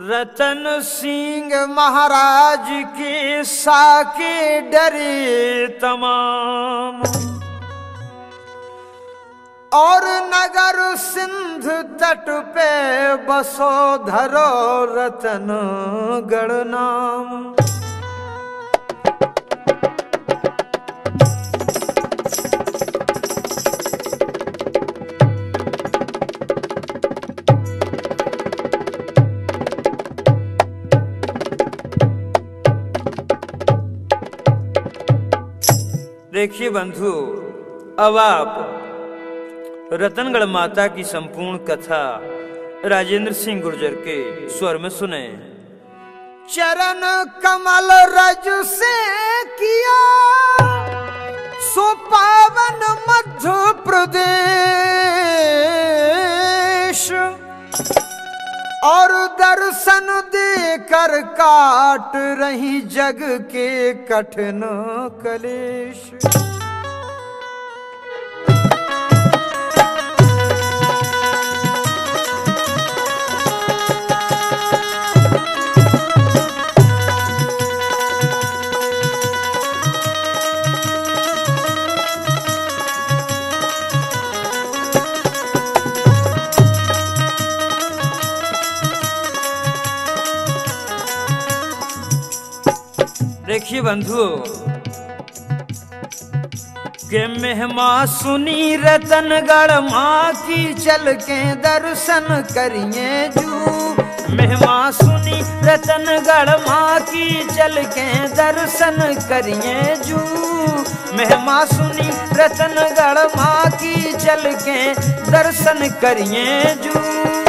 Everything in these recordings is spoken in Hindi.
रतन सिंह महाराज के साके डरे तमाम। और नगर सिंध तट पे बसो धरो रतन गढ़ नाम। देखिए बंधु, अब आप रतनगढ़ माता की संपूर्ण कथा राजेंद्र सिंह गुर्जर के स्वर में सुने। चरण कमल रज से किया सुपावन मध्य प्रदेश। और दर्शन दे कर काट रही जग के कठिन कलेश। देखिए बंधु, के मेहमा सुनी रतनगढ़ माँ की चल के दर्शन करिए जू। मेहमा सुनी रतनगढ़ माँ की चल के दर्शन करिए जू। मेहमा सुनी रतनगढ़ माँ की चल के दर्शन करिए जू।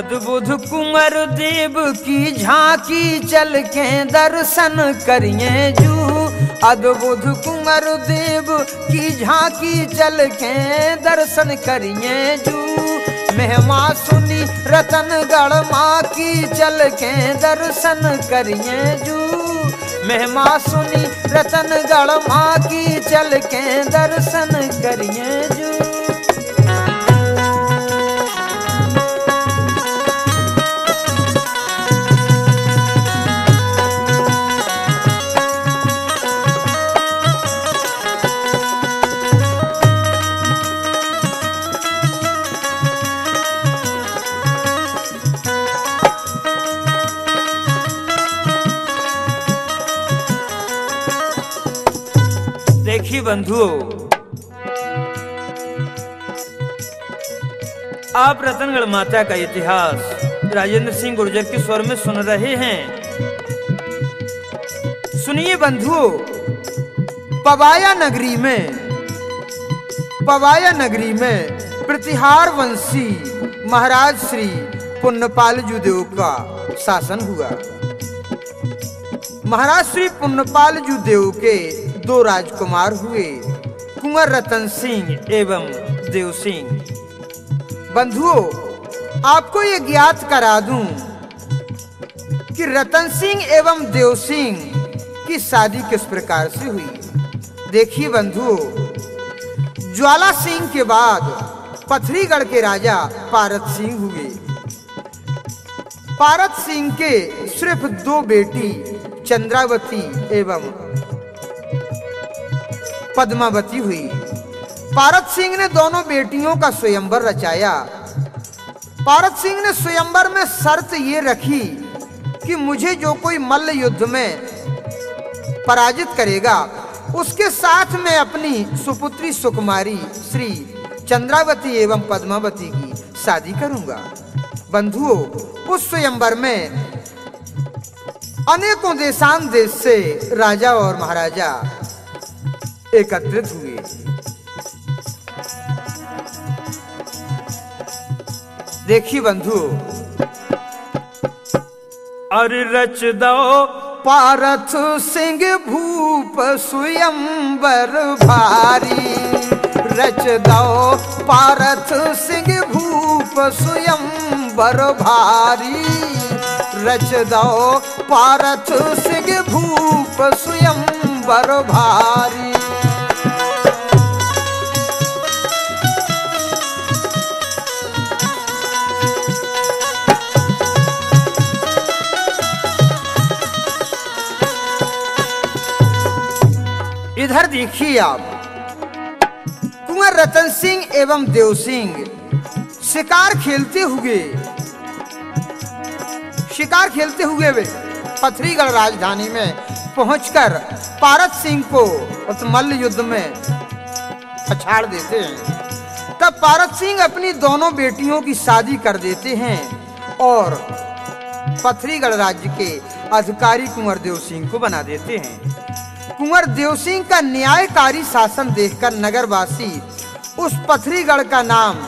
अद्भुत कुंवर देव की झांकी चल के दर्शन करिए जू। अद्भुत कुंवर देव की झांकी चल के दर्शन करिए जू। मेहमा सुनी रतनगढ़ माँ की चल के दर्शन करिए जू। मेहमा सुनी रतनगढ़ माँ की चल के दर्शन करिए जू। देखिए बंधुओं आप रतनगढ़ माता का इतिहास राजेंद्र सिंह गुर्जर के स्वर में सुन रहे हैं। सुनिए बंधुओं पवाया नगरी में, पवाया नगरी में प्रतिहार वंशी महाराज श्री पुण्यपाल जुदेव का शासन हुआ। महाराज श्री पुण्यपाल जुदेव के दो राजकुमार हुए, कुंवर रतन सिंह एवं देव सिंह। बंधुओं, आपको ये ज्ञात करा दूँ कि रतन सिंह एवं देव सिंह की शादी किस प्रकार से हुई। देखिए बंधुओं, ज्वाला सिंह के बाद पथरीगढ़ के राजा पारत सिंह हुए। पारत सिंह के सिर्फ़ दो बेटी, चंद्रावती एवं पद्मावती हुई। पारत सिंह ने दोनों बेटियों का स्वयंवर रचाया। पारत सिंह ने स्वयंवर में शर्त ये रखी कि मुझे जो कोई मल्ल युद्ध में पराजित करेगा, उसके साथ मैं अपनी सुपुत्री सुकुमारी श्री चंद्रावती एवं पद्मावती की शादी करूँगा। बंधुओं, उस स्वयंवर में अनेकों देशान देश से राजा और महाराजा एकत्रित हुए। देखिए बंधु। और रच दो। पारथ सिंह भूप स्वयंवर भारी। रच दो। पारथ सिंह भूप स्वयंवर भारी। रच दो। पारथ सिंह भूप स्वयंवर भारी। इधर देखिए आप। कुंवर रतन सिंह एवं देव सिंह शिकार खेलते हुए, शिकार खेलते हुए वे पथरीगढ़ राजधानी में पहुंचकर पारत सिंह को उस मल्ल युद्ध में पछाड़ देते हैं। तब पारत सिंह अपनी दोनों बेटियों की शादी कर देते हैं और पथरीगढ़ राज्य के अधिकारी कुंवर देव सिंह को बना देते हैं। कुंवर देव सिंह का न्यायकारी शासन देखकर नगरवासी, उस पथरीगढ़ का नाम,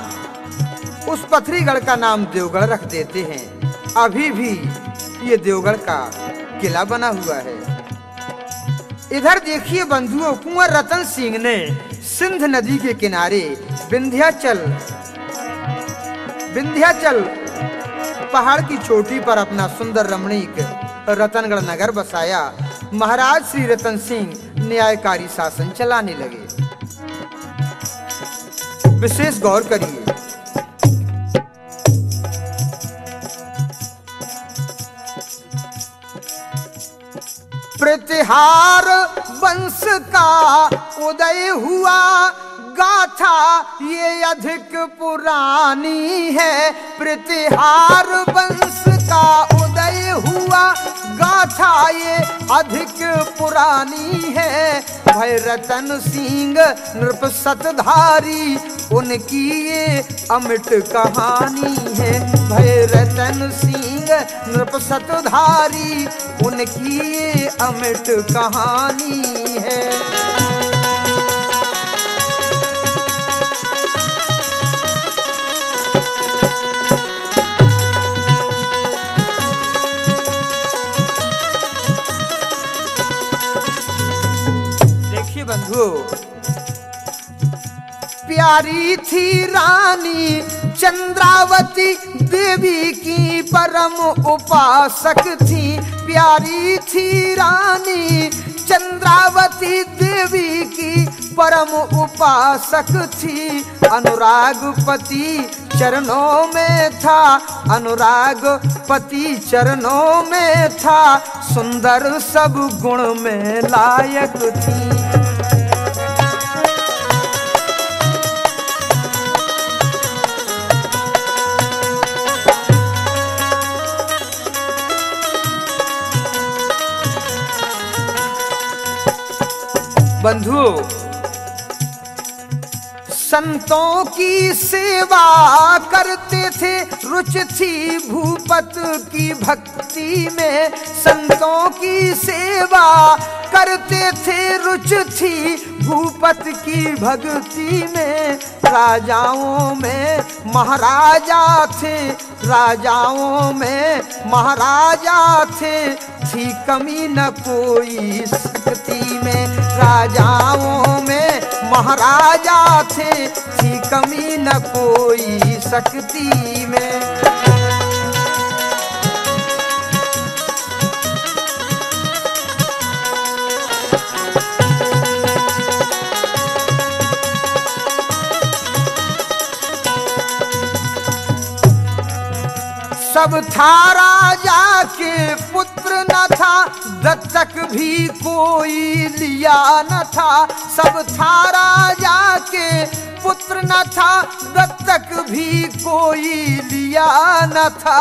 उस पथरीगढ़ का नाम देवगढ़ रख देते हैं। अभी भी ये देवगढ़ का किला बना हुआ है। इधर देखिए बंधुओं, कुंवर रतन सिंह ने सिंध नदी के किनारे विंध्याचल विंध्याचल पहाड़ की चोटी पर अपना सुंदर रमणीक रतनगढ़ नगर बसाया। महाराज श्री रतन सिंह न्यायकारी शासन चलाने लगे। विशेष गौर करिए। प्रतिहार वंश का उदय हुआ। गाथा ये अधिक पुरानी है। प्रतिहार वंश का उदय हुआ गाथा ये अधिक पुरानी है। भय रतन सिंह नृप सतधारी उनकी ये अमिट कहानी है। भय रतन सिंह नृप सतधारी उनकी ये अमिट कहानी है। बंधुओं प्यारी थी रानी चंद्रावती देवी की परम उपासक थी। प्यारी थी रानी चंद्रावती देवी की परम उपासक थी। अनुराग पति चरणों में था अनुराग पति चरणों में था। सुंदर सब गुण में लायक थी। बंधुओं संतों की सेवा करते थे रुच थी भूपत की भक्ति में। संतों की सेवा करते थे रुच थी भूपत की भक्ति में। राजाओं में महाराजा थे, राजाओं में महाराजा थे, थी कमी न कोई शक्ति में। राजाओं में महाराजा थे, थी कमी न कोई शक्ति में। सब था राजा के पुत्र न था दत्तक भी कोई लिया न था। सब था राजा के पुत्र न था। दत्तक भी कोई लिया न था।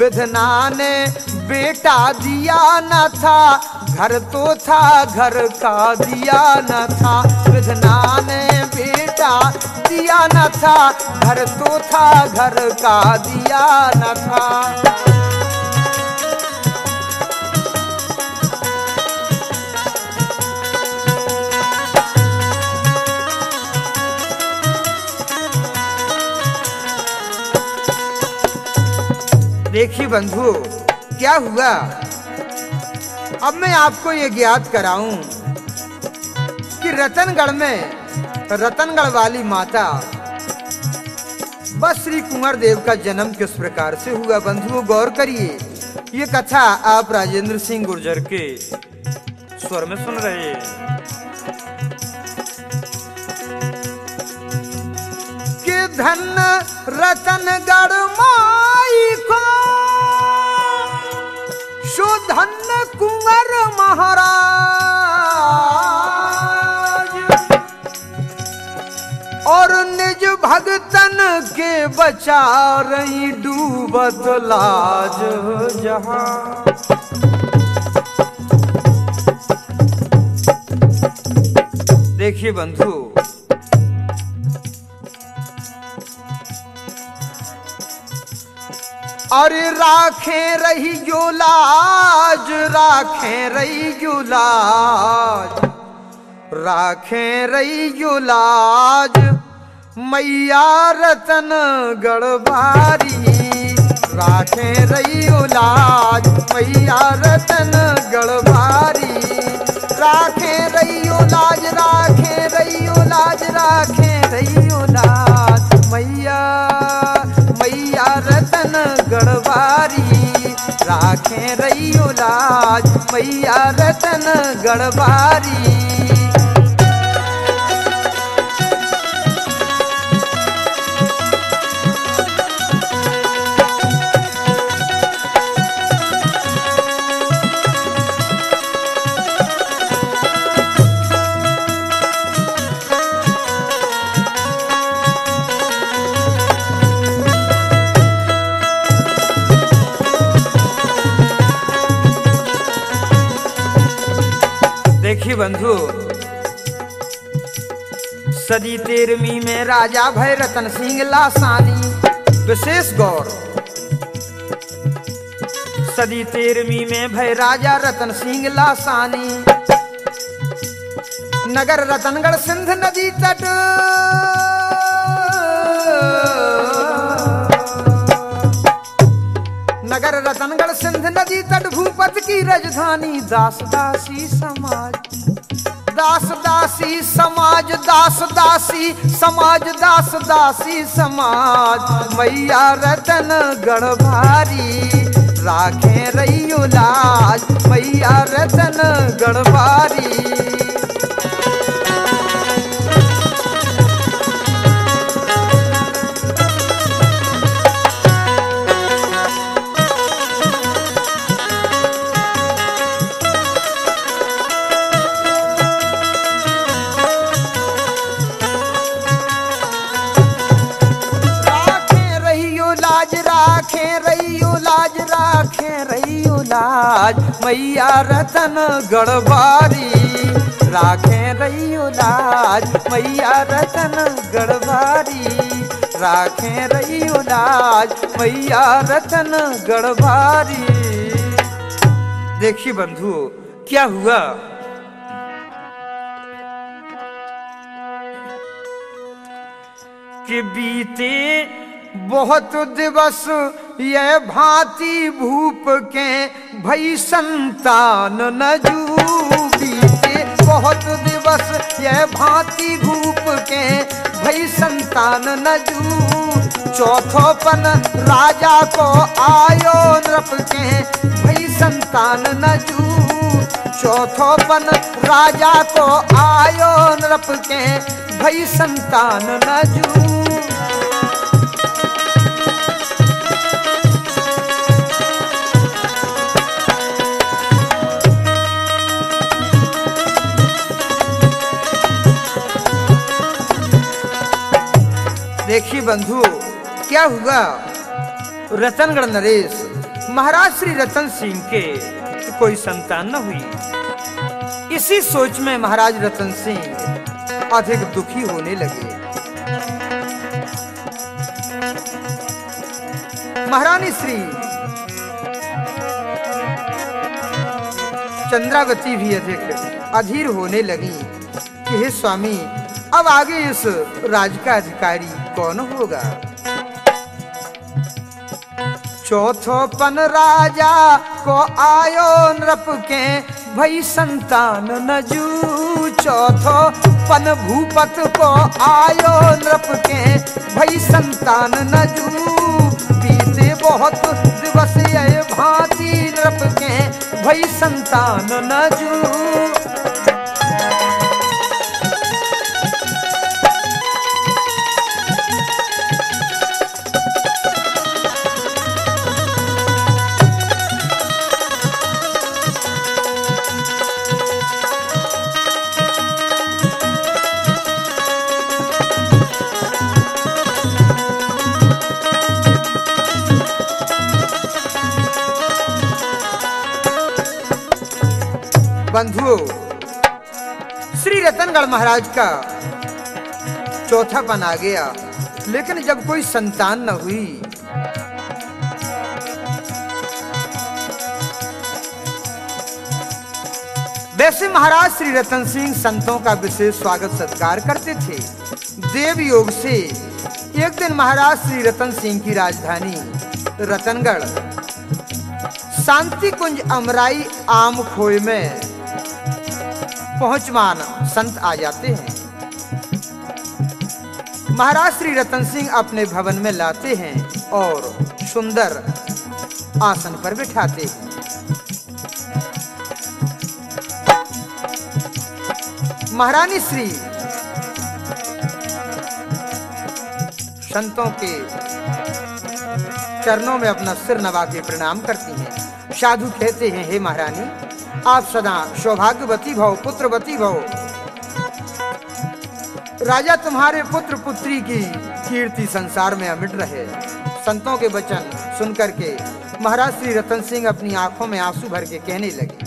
विधना ने बेटा दिया न था। घर तो था, घर का दिया न था। विधना ने बेटा दिया न था। घर तो था, घर का दिया न था। देखिए बंधु, क्या हुआ? अब मैं आपको ये ज्ञात कराऊं कि रतनगढ़ में रतनगढ़ वाली माता बस श्री कुंवर देव का जन्म किस प्रकार से हुआ बंधुओं, गौर करिए। ये कथा आप राजेंद्र सिंह गुर्जर के स्वर में सुन रहे कि धन रतनगढ़ माई को सुधन कुंवर महाराज। और निज भगतन के बचा रही डूबत लाज जहाँ। देखिए बंधु अरे राखे रही जो लाज, राखे रही जो लाज, राखे रही जो लाज, मैया रतन गढ़बारी राखे रही लाज, मैया रतन गढ़बारी राखे रही लाज, राखे रही लाज, राखे रही लाज, मैया मैया रतन गढ़वारी राखे रही लाज मैया रतन गढ़वारी। बंधु। सदी तेरहवीं में राजा भय रतन सिंह लासानी, विशेष गौर सदी तेरहवीं में भय राजा रतन सिंह लासानी, नगर रतनगढ़ सिंध नदी तट। नगर रतनगढ़ सिंध नदी तट, भूपत की राजधानी दास दासी समाज। दास दासी, समाज दास दासी, समाज दास दासी, समाज। मैया रतन गणभारी राखे रही लाज। मैया रतन गढ़भारी मैया रतन गढ़वारी, राखे रहियो लाज, मैया रतन गढ़वारी, राखे रहियो लाज, मैया रतन गढ़वारी। देखिए बंधु, क्या हुआ? कि बीते बहुत दिवस यह भांति भूप के भई संतान न जू बीते बहुत दिवस ये भांति भूप के भई संतान न जू चौथोपन राजा को आयो नृप के भई संतान न जू चौथोपन राजा को आयो नृप के भई संतान न जू बंधु, क्या हुआ? रतनगढ़ नरेश, महाराज श्री रतन सिंह के कोई संतान न हुई। इसी सोच में महाराज रतन सिंह अधिक दुखी होने लगे। महारानी श्री चंद्रावती भी अधिक अधीर होने लगी कि हे स्वामी, अब आगे इस राज का अधिकारी कौन होगा? चौथो पन राजा को आयो नृप के भई संतान नजू। चौथो पन भूपत को आयो नृप के भई संतान नजू। बीते बहुत दिवस ये भांति नृप के भई संतान नजू। बंधुओं श्री रतनगढ़ महाराज का चौथा पन आ गया। लेकिन जब कोई संतान न हुई, वैसे महाराज श्री रतन सिंह संतों का विशेष स्वागत सत्कार करते थे। देव योग से एक दिन महाराज श्री रतन सिंह की राजधानी रतनगढ़ शांति कुंज अमराई आम खोए में पहुंचमान संत आ जाते हैं। महाराज श्री रतन सिंह अपने भवन में लाते हैं और सुंदर आसन पर बिठाते हैं। महारानी श्री संतों के चरणों में अपना सिर नवा के प्रणाम करती हैं। साधु कहते हैं, हे महारानी आप सदा सौभाग्यवती भव, पुत्रवती भव। राजा तुम्हारे पुत्र पुत्री की कीर्ति संसार में अमिट रहे। संतों के वचन सुनकर के महाराज श्री रतन सिंह अपनी आँखों में आँसू भर के कहने लगे।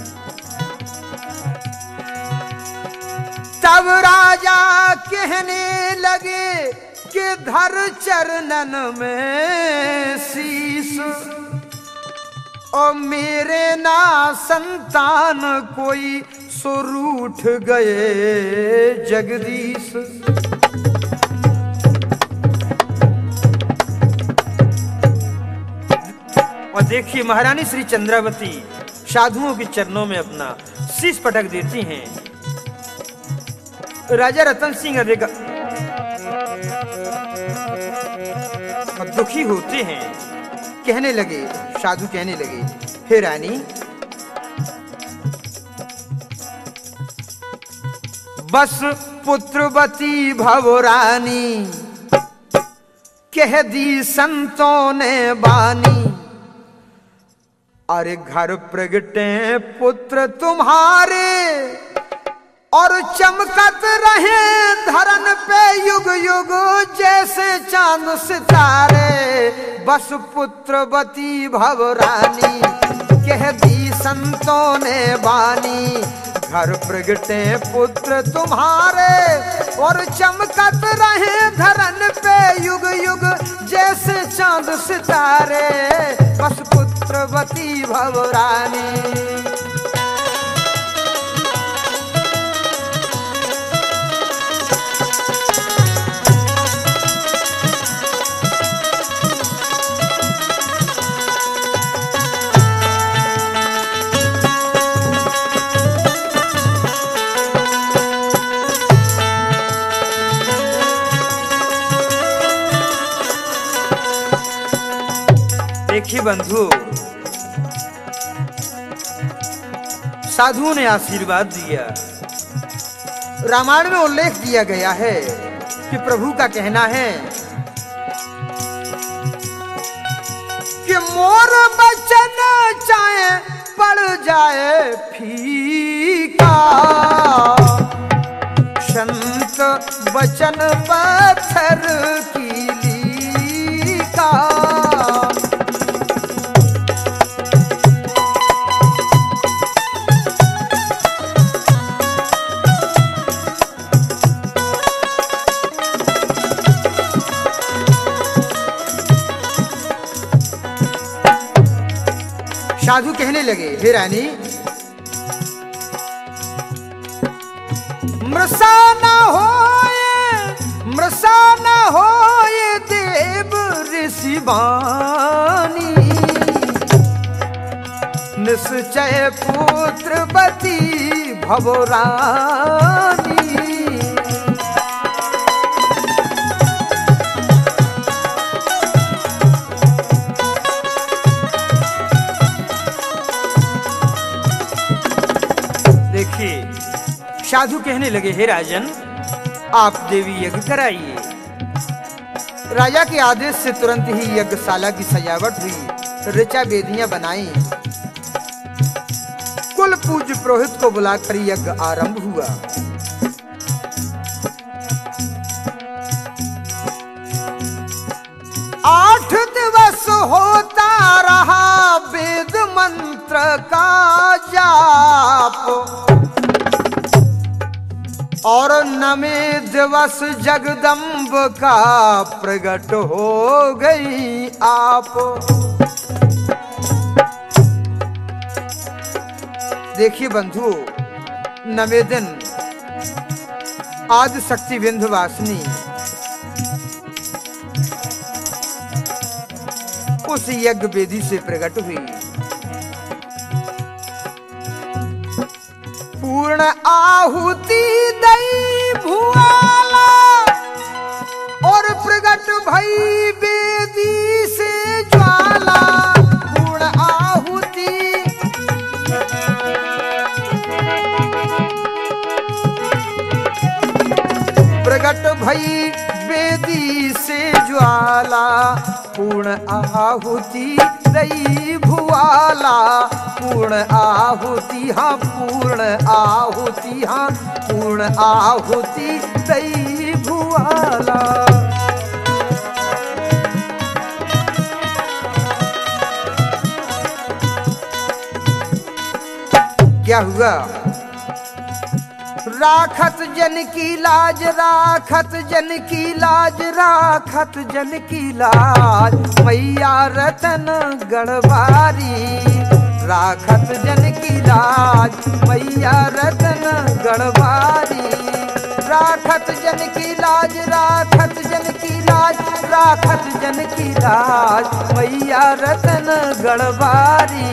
तब राजा कहने लगे कि धर चरणन में शीश। और मेरे ना संतान कोई सुरूठ गए जगदीश। और देखिए महारानी श्री चंद्रावती साधुओं के चरणों में अपना शीश पटक देती हैं। राजा रतन सिंह अधिक दुखी होते हैं। कहने लगे, साधु कहने लगे, हे रानी, बस पुत्रवती भव रानी, कह दी संतों ने बानी, अरे घर प्रगटे पुत्र तुम्हारे और चमकत रहे धरन पे युग युग जैसे चाँद सितारे। बस पुत्रवती भवरानी कह दी संतों ने बानी। घर प्रगटे पुत्र तुम्हारे, और चमकत रहे धरन पे युग युग जैसे चाँद सितारे। बस पुत्रवती भवरानी देखिए बंधु साधु ने आशीर्वाद दिया। रामायण में उल्लेख दिया गया है कि प्रभु का कहना है कि मोर बचन चाहे पड़ जाए फीका। संत बचन पत्थर साधु कहने लगे, हे रानी, मृषा न हो मृषा न हो ये देव ऋषि बानी। निश्चय पुत्र बती भवरा साधु कहने लगे, हे राजन, आप देवी यज्ञ कराइए। राजा के आदेश से तुरंत ही यज्ञशाला की सजावट हुई, ऋचा वेदियाँ बनाई। कुल पूज्य पुरोहित को बुलाकर यज्ञ आरंभ हुआ। और दिवस जगदम्ब का प्रकट हो गई आप। देखिए बंधु, नवे दिन, आदि शक्ति वासनी, उस यज्ञ वेदी से प्रकट हुई। पूर्ण आहुति दई भुआला और प्रकट भई वेदी से ज्वाला। प्रकट भई वेदी से ज्वाला। पूर्ण आहुति दई भुआला। पूर्ण आहुति हाँ पूर्ण आहुति हाँ पूर्ण आहुति दई भुआला। क्या हुआ? राखत जन की लाज, राखत जन की लाज, राखत जन की लाज, मैया रतन गढ़वारी। राखत जन की लाज मैया रतन गढ़वारी। राखत जन की लाज, राखत जन की लाज, राखत जन की लाज मैया रतन गढ़वारी।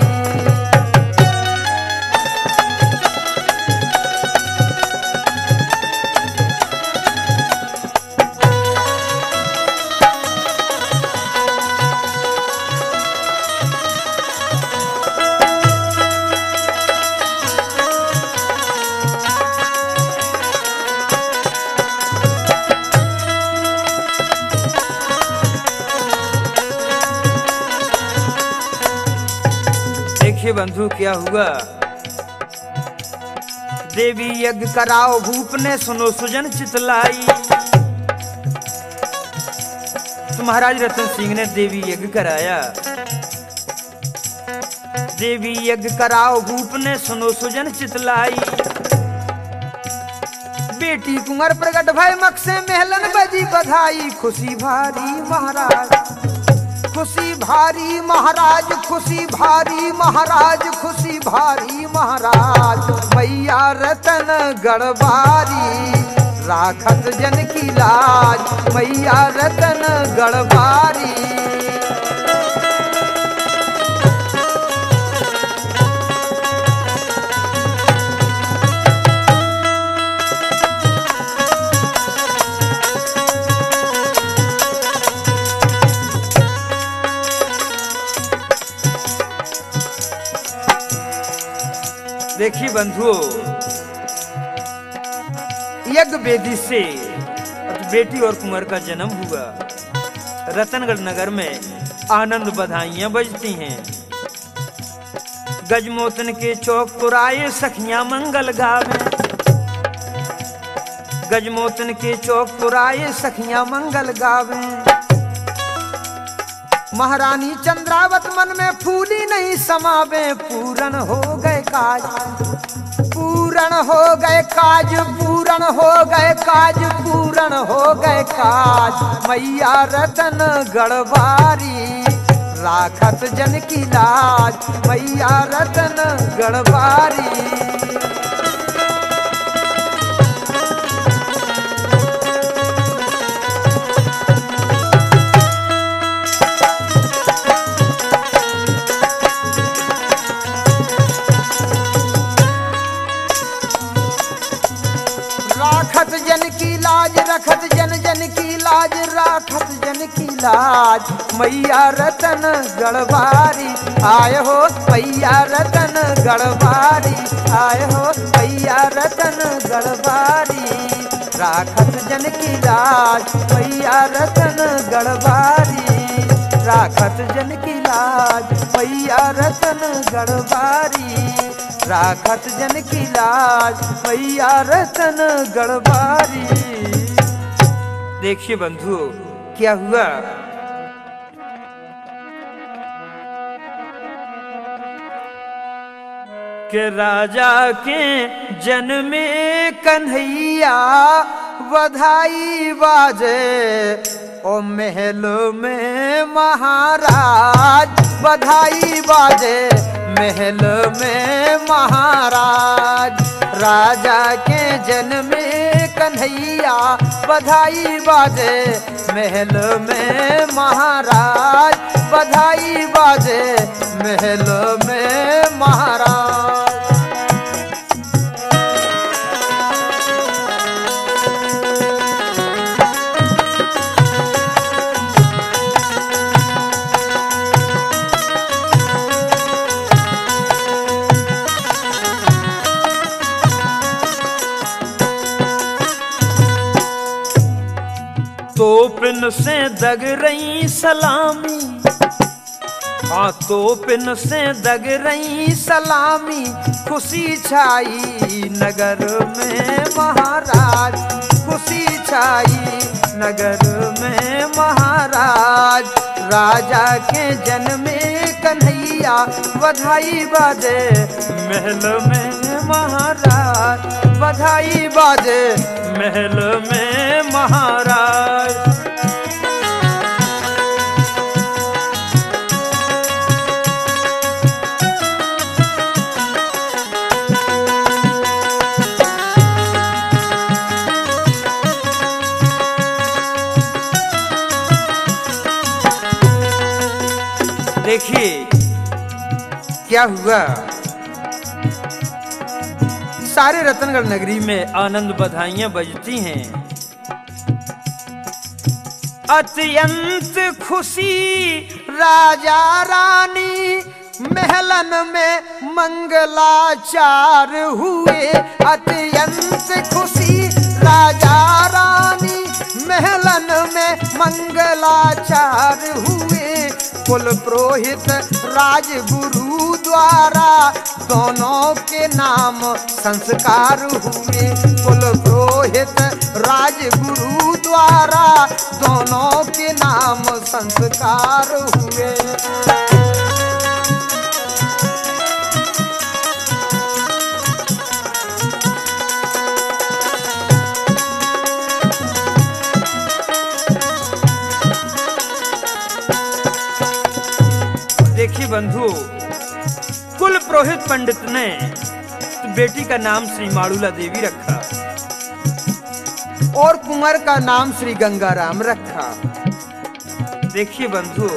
बंधु क्या हुआ? देवी यज्ञ कराओ, भूप ने सुनो सुजन चितलाई। तो महाराज रतन सिंह ने देवी यज्ञ कराया। देवी यज्ञ कराओ, भूप ने सुनो सुजन चितलाई। बेटी कुंवर प्रगट भय मक से महलन बजी बधाई, खुशी भारी महाराज। खुशी भारी महाराज, खुशी भारी महाराज, खुशी भारी महाराज। मैया रतन गड़बारी राखत जन की लाज। मैया रतन गढ़वारी देखिए बंधुओं, यज्ञ वेदी से बेटी और कुंवर का जन्म हुआ। रतनगढ़ नगर में आनंद बधाइयाँ बजती हैं। गजमोतन के चौक पुराए सखियाँ मंगल गावे। गजमोतन के चौक पुराए सखियाँ मंगल गावे। महारानी चंद्रावत मन में फूली नहीं समावे। पूरन हो गए काज। पूरन हो गए काज पूरन हो गए काज पूरन हो गए काज। मैया रतन गढ़वारी, राखत जन की लाज। मैया रतन गढ़वारी। की लाज रखत, जन जन की लाज राखत, जन की लाज। मैया रतन गढ़वारी, आय हो मैया रतन गढ़वारी, आय हो मैया रतन गढ़वारी। राखत जन की लाज, मैया रतन गढ़वारी। राखत जन की लाज, मैया रतन गढ़वारी। राखत जन की लाज, मैया रतन गढ़वारी। देखिए बंधु, क्या हुआ? के राजा के जन्मे कन्हैया बधाई बाजे, ओ महल में महाराज। बधाई बाजे, महल में महाराज। राजा के जन्म कन्हैया। बधाई बाजे, महल में महाराज। बधाई बाजे, महल में महाराज। पिन से दग रही सलामी। हाँ तो पिन से दग रही सलामी। खुशी छाई नगर में महाराज। खुशी छाई नगर में महाराज। राजा के जन्मे कन्हैया, बधाई बाजे महल में महाराज। बधाई बाजे महल में महाराज। क्या हुआ। सारे रतनगढ़ नगरी में आनंद बधाइयाँ बजती हैं। अत्यंत खुशी, राजा रानी, महलन में मंगलाचार हुए। अत्यंत खुशी, राजा रानी, महलन में मंगलाचार हुए। कुल पुरोहित राजगुरु द्वारा दोनों के नाम संस्कार हुए। कुल पुरोहित राजगुरु द्वारा दोनों के नाम संस्कार हुए। बंधु, कुल पुरोहित पंडित ने बेटी का नाम श्री माड़ूला देवी रखा और कुंवर का नाम श्री गंगाराम रखा। देखिए बंधु